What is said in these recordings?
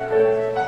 Música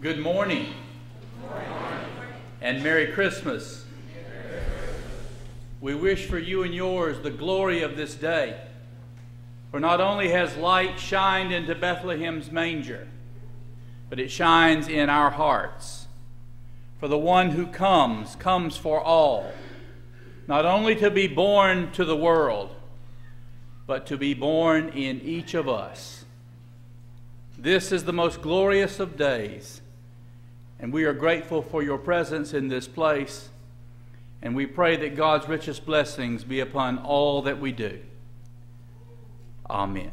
Good morning. And Merry Christmas. We wish for you and yours the glory of this day. For not only has light shined into Bethlehem's manger, but it shines in our hearts. For the one who comes, comes for all, not only to be born to the world, but to be born in each of us. This is the most glorious of days and we are grateful for your presence in this place. And we pray that God's richest blessings be upon all that we do. Amen.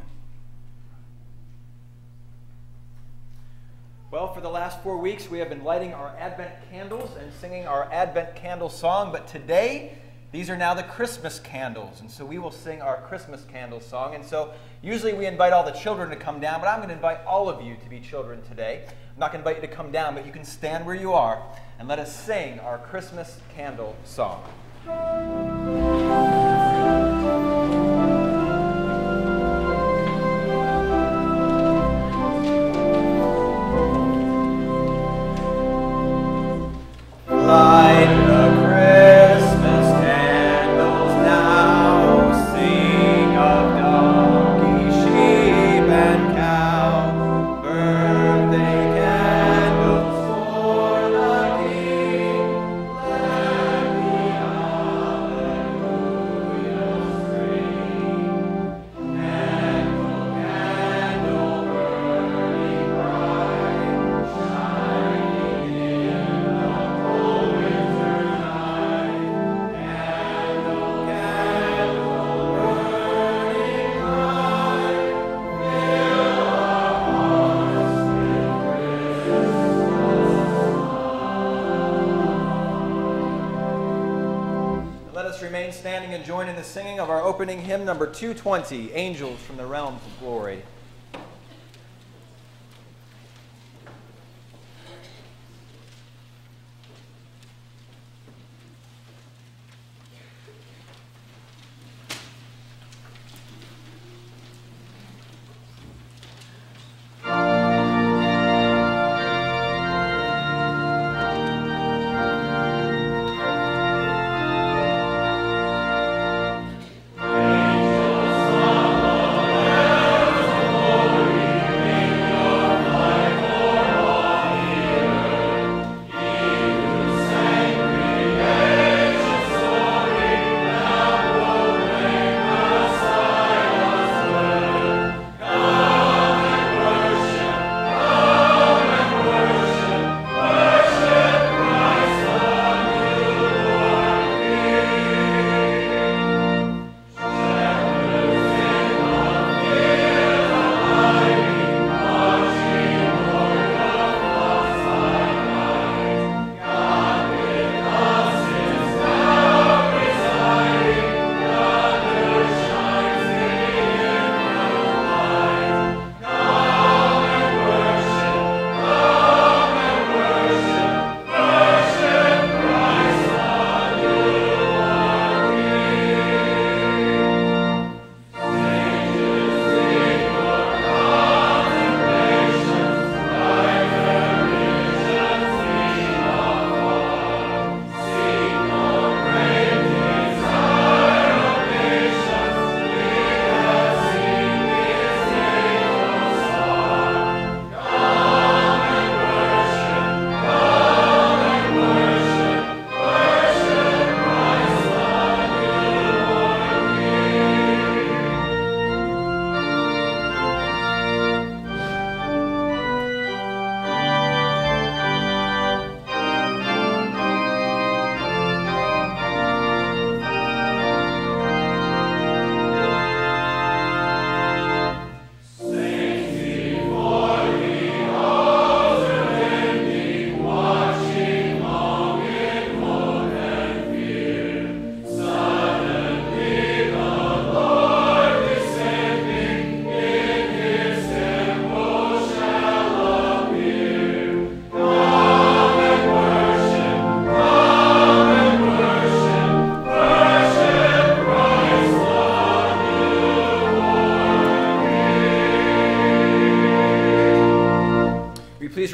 Well, for the last four weeks, we have been lighting our Advent candles and singing our Advent candle song, but today, these are now the Christmas candles, and so we will sing our Christmas candle song. And so, usually we invite all the children to come down, but I'm going to invite all of you to be children today. I'm not going to invite you to come down, but you can stand where you are and let us sing our Christmas candle song. Hymn number 220, Angels from the Realms of Glory.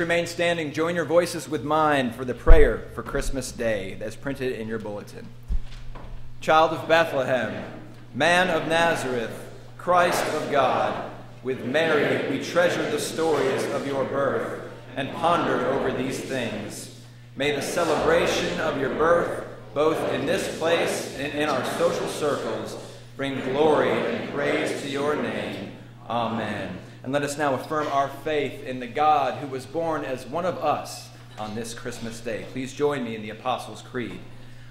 Remain standing, join your voices with mine for the prayer for Christmas Day that's printed in your bulletin. Child of Bethlehem, man of Nazareth, Christ of God, with Mary we treasure the stories of your birth and ponder over these things. May the celebration of your birth, both in this place and in our social circles, bring glory and praise to your name. Amen. And let us now affirm our faith in the God who was born as one of us on this Christmas day. Please join me in the Apostles' Creed.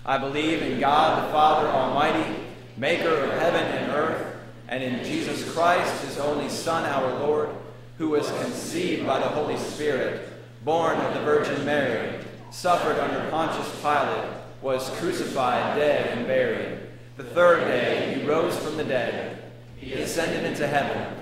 I believe in God the Father Almighty, maker of heaven and earth, and in Jesus Christ, his only Son, our Lord, who was conceived by the Holy Spirit, born of the Virgin Mary, suffered under Pontius Pilate, was crucified, dead, and buried. The third day he rose from the dead. He ascended into heaven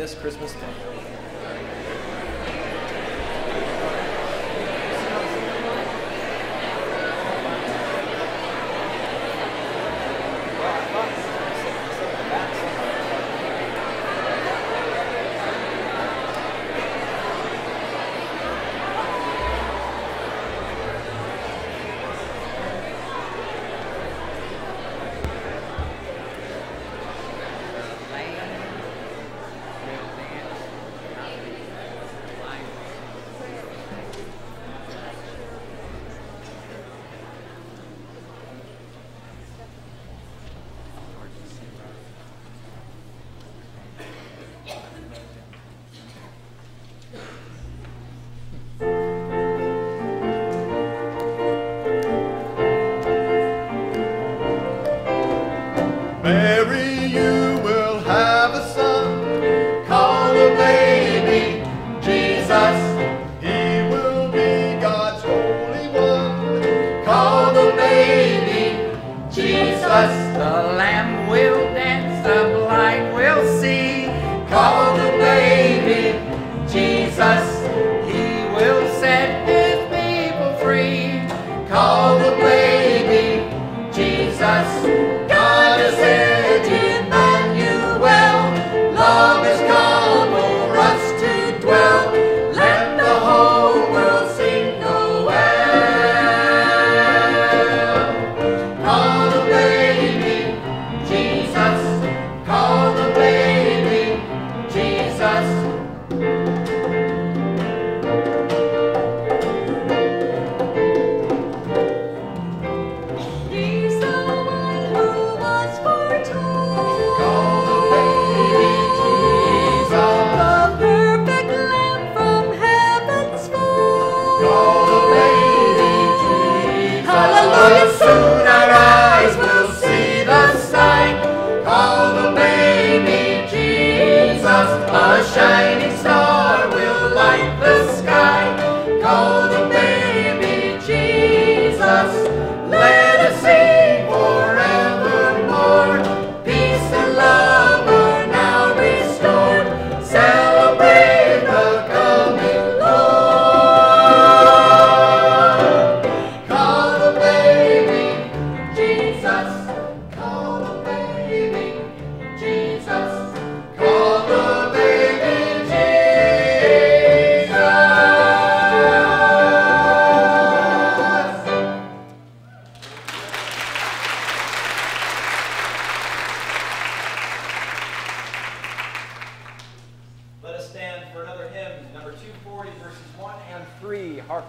this Christmas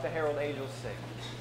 the herald angels sing.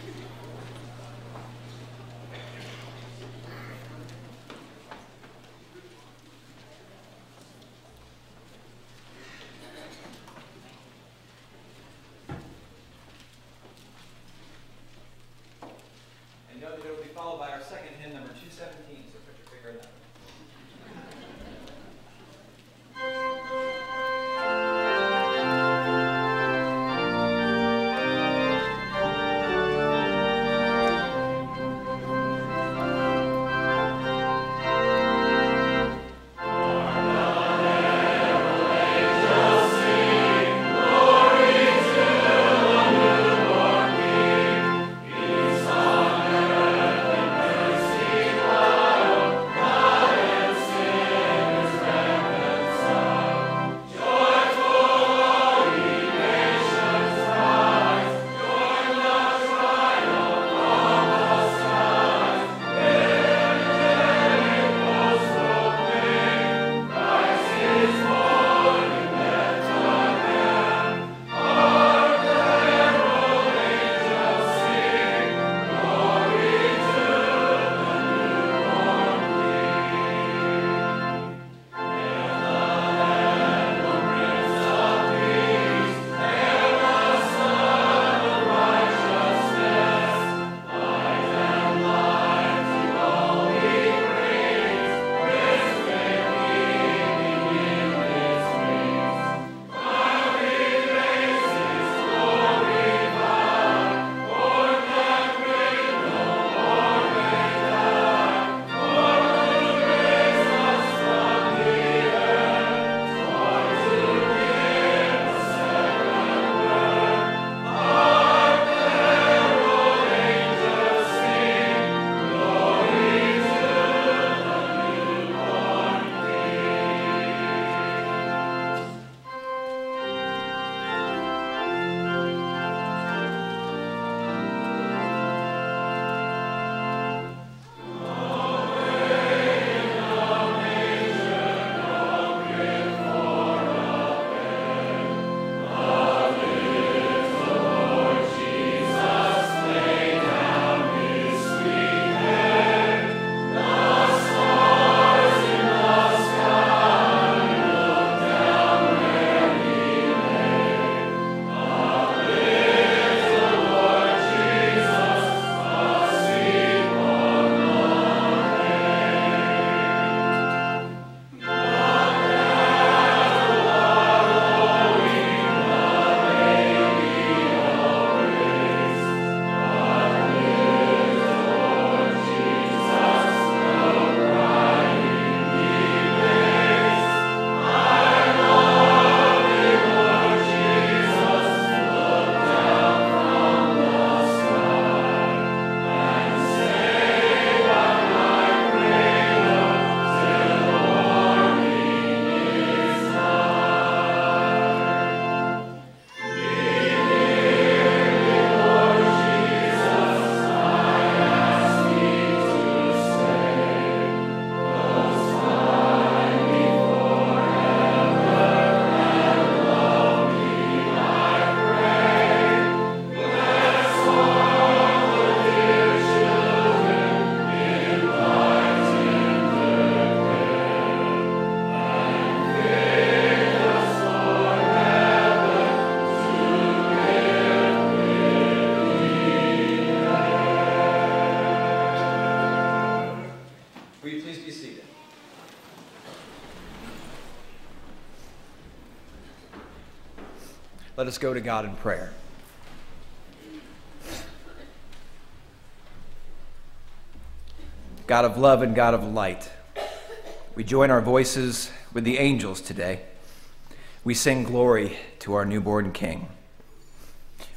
Will you please be seated? Let us go to God in prayer. God of love and God of light, we join our voices with the angels today. We sing glory to our newborn King.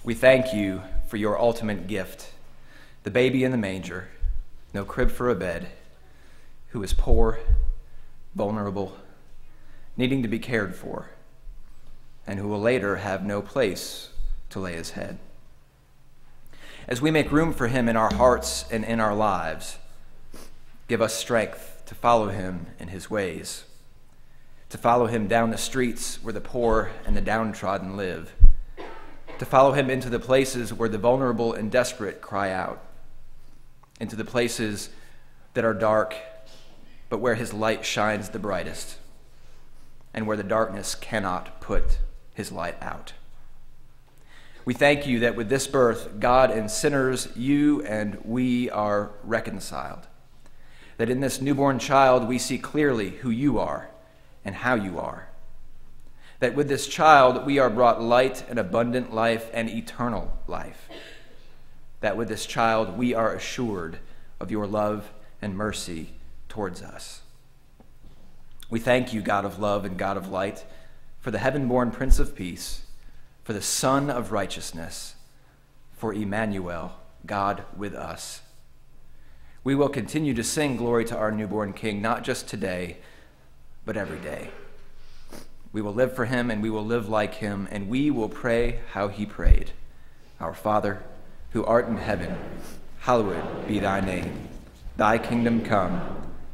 We thank you for your ultimate gift, the baby in the manger, no crib for a bed, who is poor, vulnerable, needing to be cared for, and who will later have no place to lay his head. As we make room for him in our hearts and in our lives, give us strength to follow him in his ways, to follow him down the streets where the poor and the downtrodden live, to follow him into the places where the vulnerable and desperate cry out, into the places that are dark, but where his light shines the brightest, and where the darkness cannot put his light out. We thank you that with this birth, God and sinners, you and we are reconciled. That in this newborn child, we see clearly who you are and how you are. That with this child, we are brought light and abundant life and eternal life. That with this child, we are assured of your love and mercy towards us. We thank you, God of love and God of light, for the heaven born Prince of Peace, for the Son of righteousness, for Emmanuel, God with us. We will continue to sing glory to our newborn King, not just today, but every day. We will live for him and we will live like him, and we will pray how he prayed. Our Father, who art in heaven, hallowed be thy name. Thy kingdom come,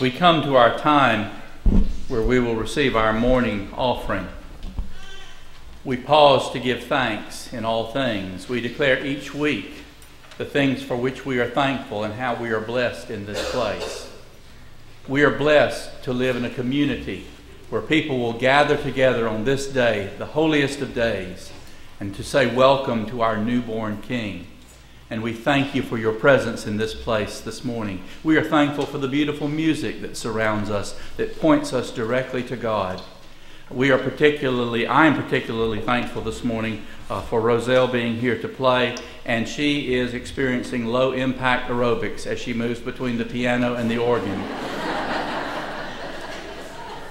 We come to our time where we will receive our morning offering, we pause to give thanks in all things. We declare each week the things for which we are thankful and how we are blessed in this place. We are blessed to live in a community where people will gather together on this day, the holiest of days, and to say welcome to our newborn King. And we thank you for your presence in this place this morning. We are thankful for the beautiful music that surrounds us, that points us directly to God. We are particularly, I am particularly thankful this morning uh, for Roselle being here to play, and she is experiencing low impact aerobics as she moves between the piano and the organ.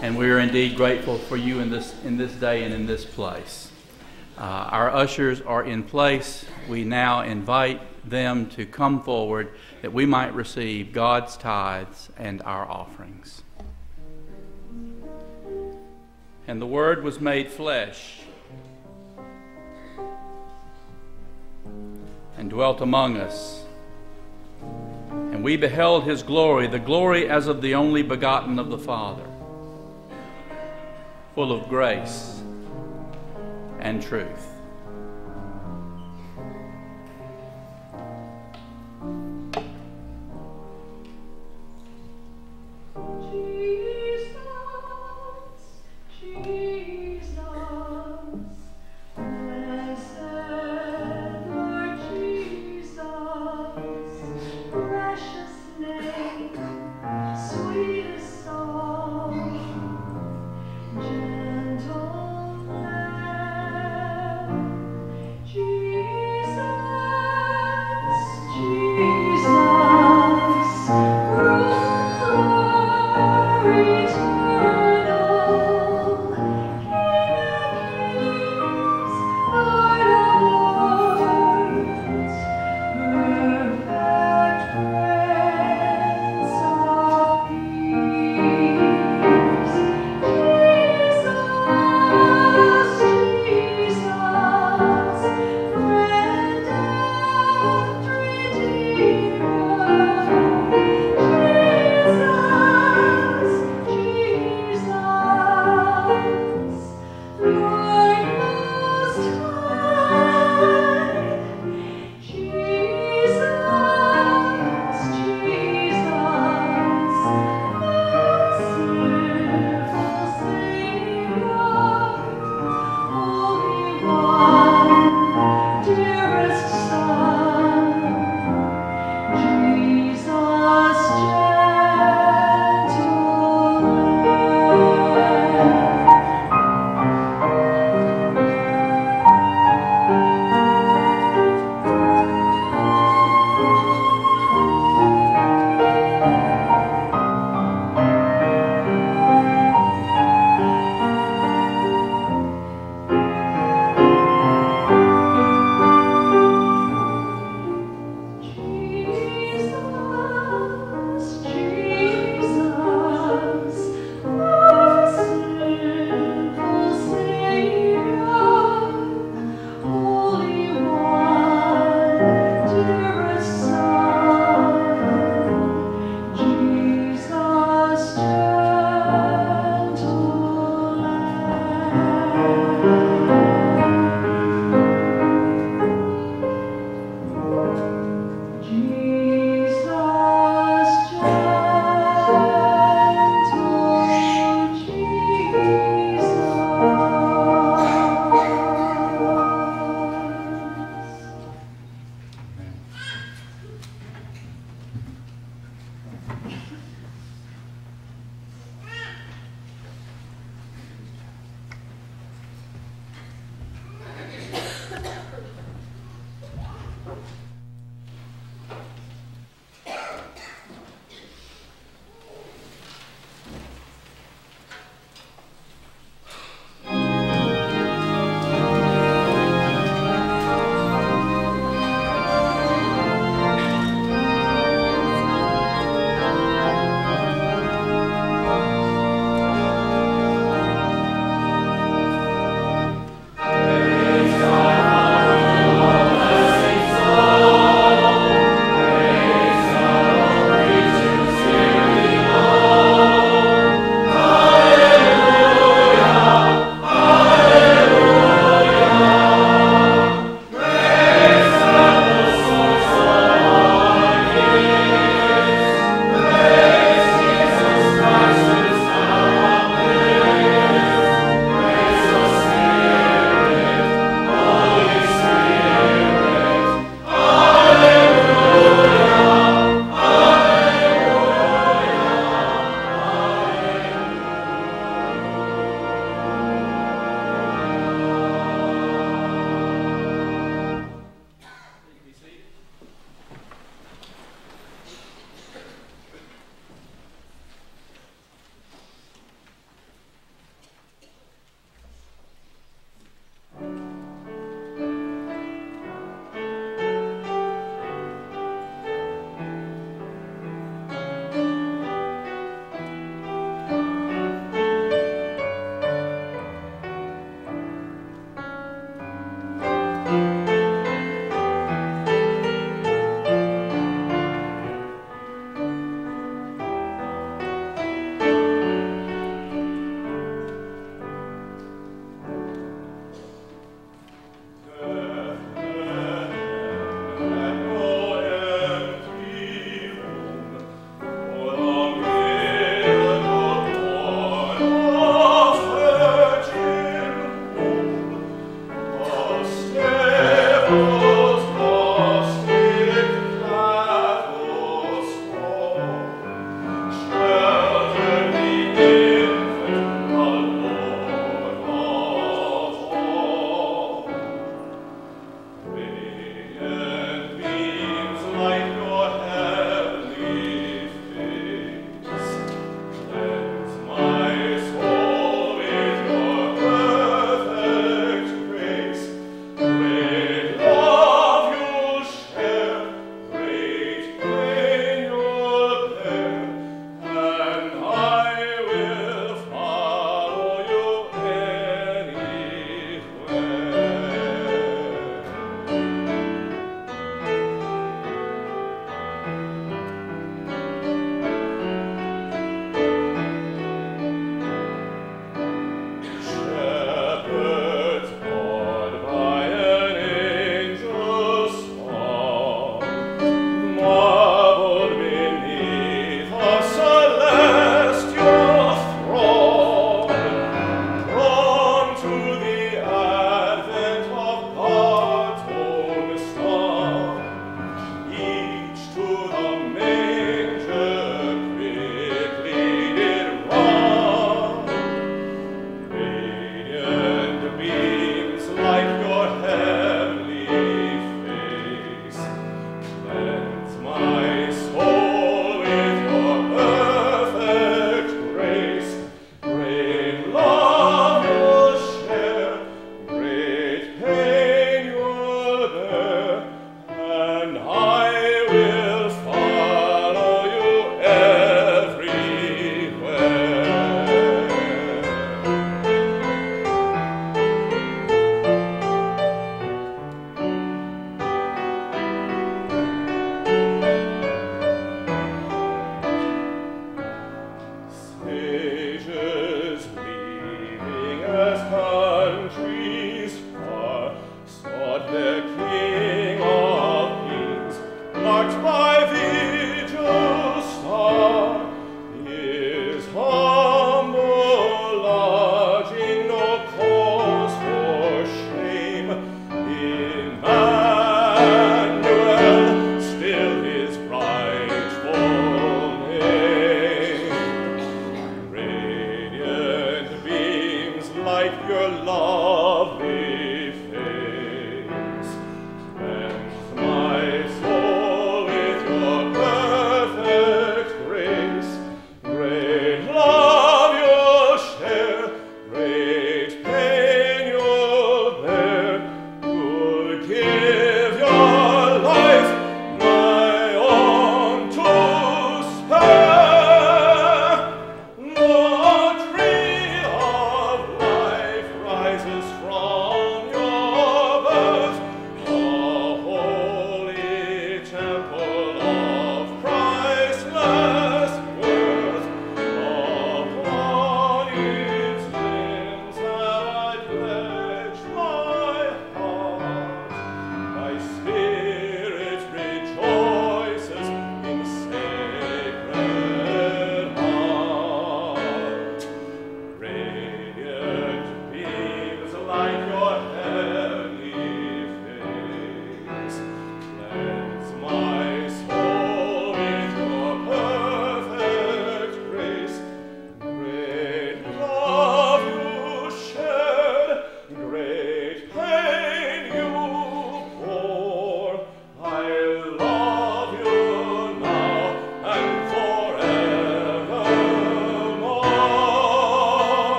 and we are indeed grateful for you in this, in this day and in this place. Uh, our ushers are in place. We now invite them to come forward that we might receive God's tithes and our offerings. And the Word was made flesh and dwelt among us. And we beheld his glory, the glory as of the only begotten of the Father, full of grace and truth.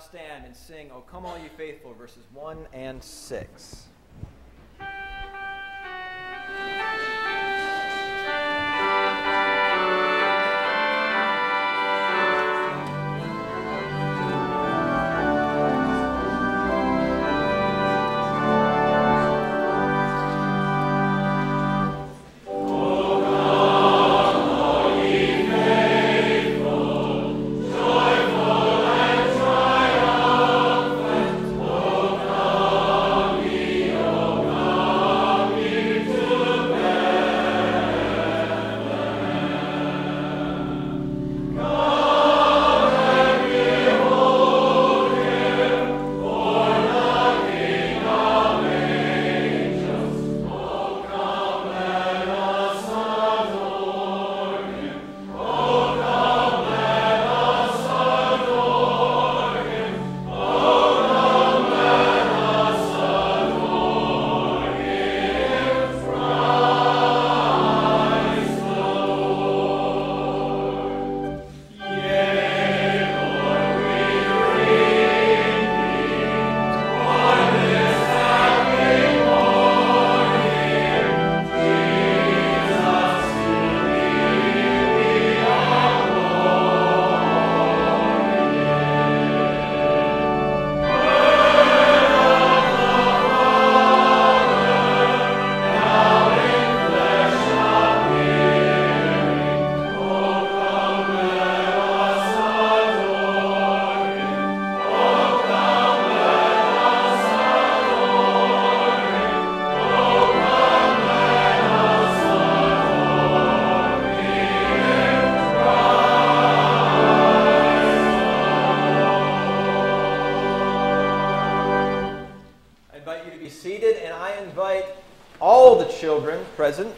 stand and sing, O come all ye faithful, verses 1 and 6.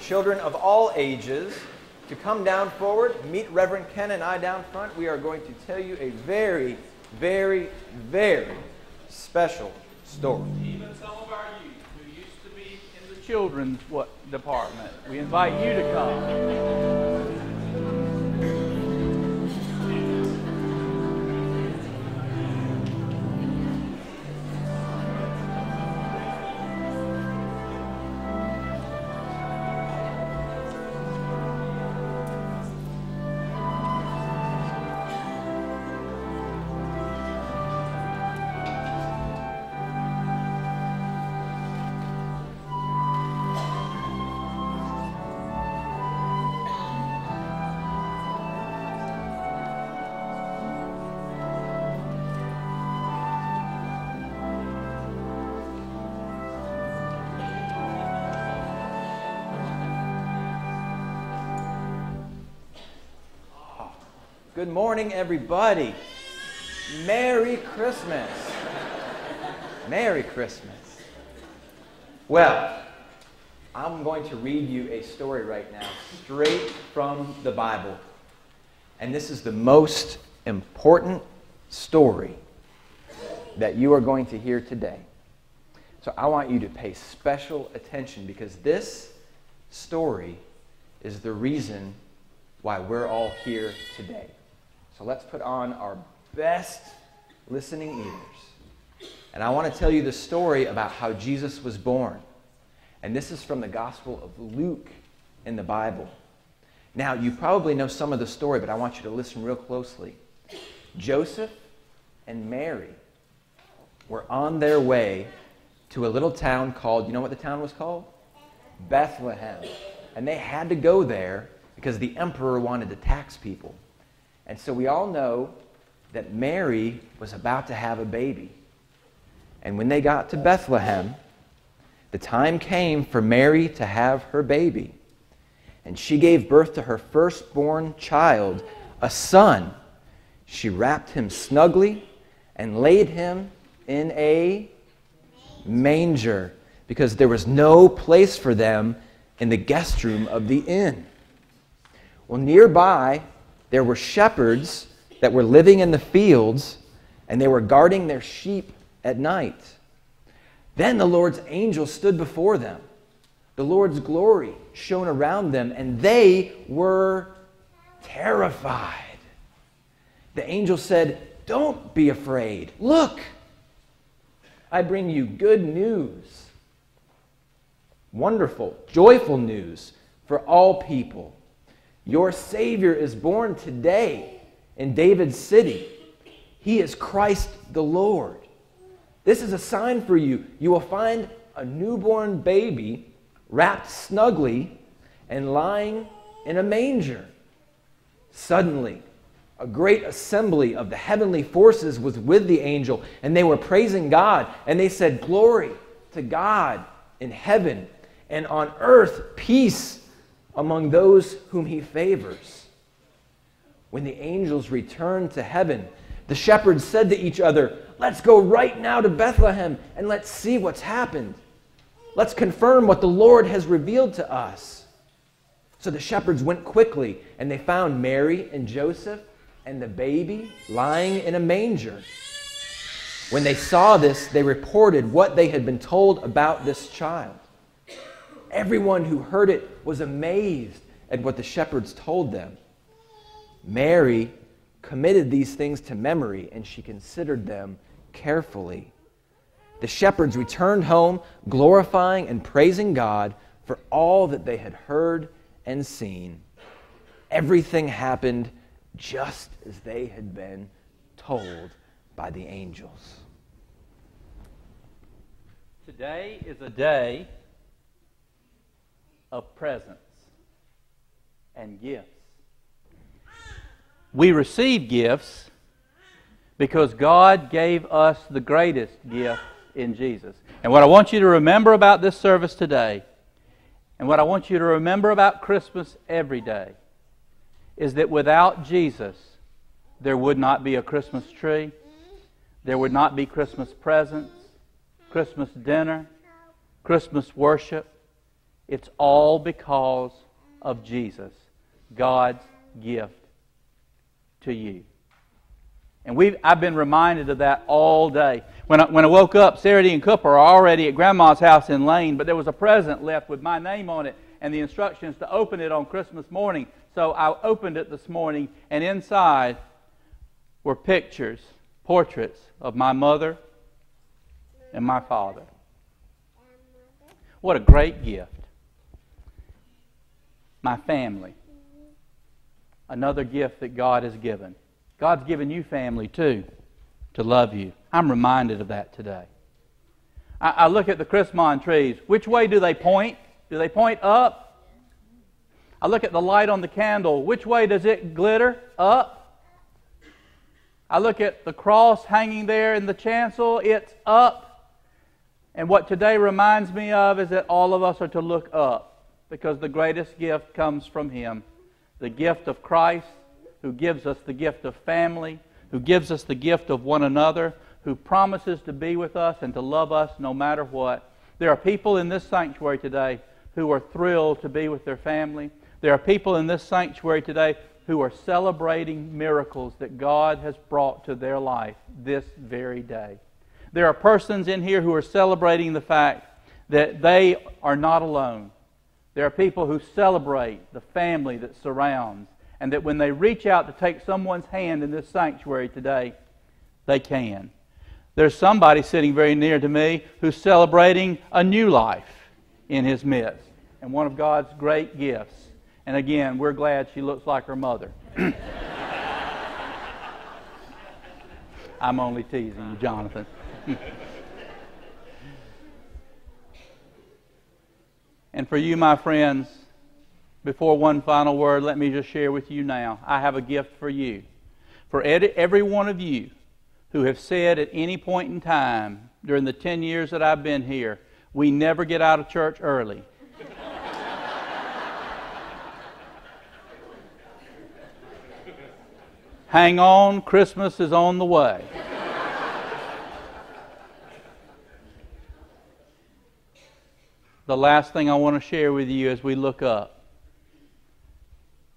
Children of all ages, to come down forward, meet Reverend Ken and I down front. We are going to tell you a very, very, very special story. Even some of our youth who used to be in the children's what, department, we invite you to come. Good morning, everybody. Merry Christmas. Merry Christmas. Well, I'm going to read you a story right now, straight from the Bible. And this is the most important story that you are going to hear today. So I want you to pay special attention because this story is the reason why we're all here today. Let's put on our best listening ears. And I want to tell you the story about how Jesus was born. And this is from the Gospel of Luke in the Bible. Now, you probably know some of the story, but I want you to listen real closely. Joseph and Mary were on their way to a little town called, you know what the town was called? Bethlehem. And they had to go there because the emperor wanted to tax people. And so we all know that Mary was about to have a baby. And when they got to Bethlehem, the time came for Mary to have her baby. And she gave birth to her firstborn child, a son. She wrapped him snugly and laid him in a manger because there was no place for them in the guest room of the inn. Well, nearby, there were shepherds that were living in the fields and they were guarding their sheep at night. Then the Lord's angel stood before them. The Lord's glory shone around them, and they were terrified. The angel said, Don't be afraid. Look, I bring you good news. Wonderful, joyful news for all people. Your Savior is born today in David's city. He is Christ the Lord. This is a sign for you. You will find a newborn baby wrapped snugly and lying in a manger. Suddenly, a great assembly of the heavenly forces was with the angel, and they were praising God. And they said, Glory to God in heaven, and on earth, peace among those whom he favors. When the angels returned to heaven, the shepherds said to each other, Let's go right now to Bethlehem and let's see what's happened. Let's confirm what the Lord has revealed to us. So the shepherds went quickly and they found Mary and Joseph and the baby lying in a manger. When they saw this, they reported what they had been told about this child. Everyone who heard it was amazed at what the shepherds told them. Mary committed these things to memory and she considered them carefully. The shepherds returned home, glorifying and praising God for all that they had heard and seen. Everything happened just as they had been told by the angels. Today is a day of presents and gifts. We receive gifts because God gave us the greatest gift in Jesus. And what I want you to remember about this service today, and what I want you to remember about Christmas every day, is that without Jesus, there would not be a Christmas tree, there would not be Christmas presents, Christmas dinner, Christmas worship. It's all because of Jesus, God's gift to you. And we've, I've been reminded of that all day. When I, when I woke up, Sarah and Cooper are already at Grandma's house in Lane, but there was a present left with my name on it and the instructions to open it on Christmas morning. So I opened it this morning, and inside were pictures, portraits of my mother and my father. What a great gift. My family. Another gift that God has given. God's given you family too to love you. I'm reminded of that today. I, I look at the Christmas trees. Which way do they point? Do they point up? I look at the light on the candle. Which way does it glitter? Up. I look at the cross hanging there in the chancel. It's up. And what today reminds me of is that all of us are to look up because the greatest gift comes from Him the gift of Christ, who gives us the gift of family, who gives us the gift of one another, who promises to be with us and to love us no matter what. There are people in this sanctuary today who are thrilled to be with their family. There are people in this sanctuary today who are celebrating miracles that God has brought to their life this very day. There are persons in here who are celebrating the fact that they are not alone. There are people who celebrate the family that surrounds, and that when they reach out to take someone's hand in this sanctuary today, they can. There's somebody sitting very near to me who's celebrating a new life in his midst, and one of God's great gifts. And again, we're glad she looks like her mother. I'm only teasing you, Jonathan. and for you, my friends, before one final word, let me just share with you now. I have a gift for you. For every one of you who have said at any point in time during the 10 years that I've been here, we never get out of church early. Hang on, Christmas is on the way. The last thing I want to share with you as we look up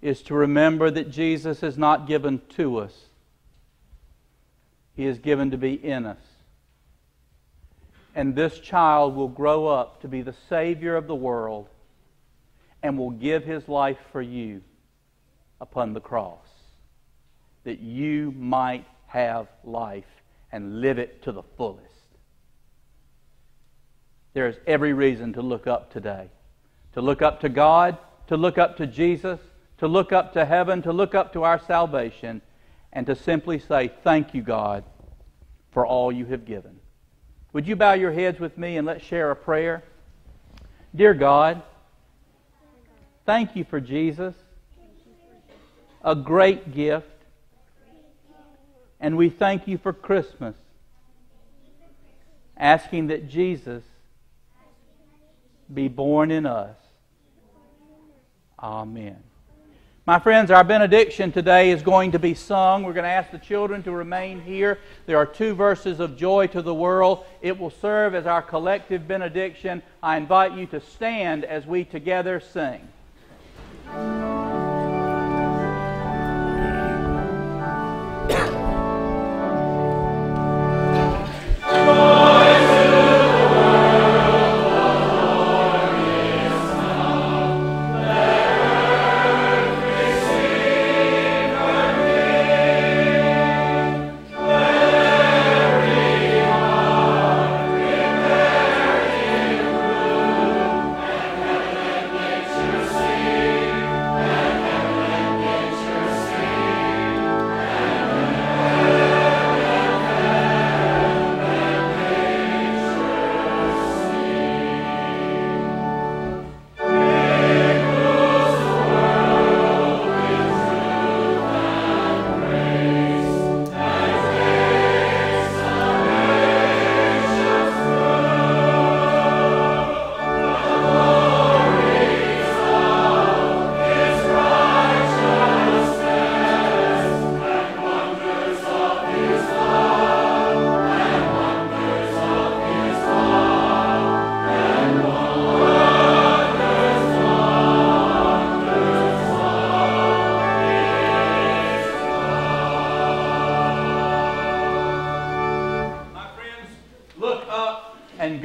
is to remember that Jesus is not given to us, He is given to be in us. And this child will grow up to be the Savior of the world and will give His life for you upon the cross that you might have life and live it to the fullest. There is every reason to look up today. To look up to God, to look up to Jesus, to look up to heaven, to look up to our salvation, and to simply say, Thank you, God, for all you have given. Would you bow your heads with me and let's share a prayer? Dear God, thank you for Jesus, a great gift. And we thank you for Christmas, asking that Jesus be born in us. Amen. My friends, our benediction today is going to be sung. We're going to ask the children to remain here. There are two verses of joy to the world. It will serve as our collective benediction. I invite you to stand as we together sing.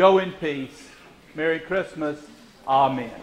Go in peace. Merry Christmas. Amen.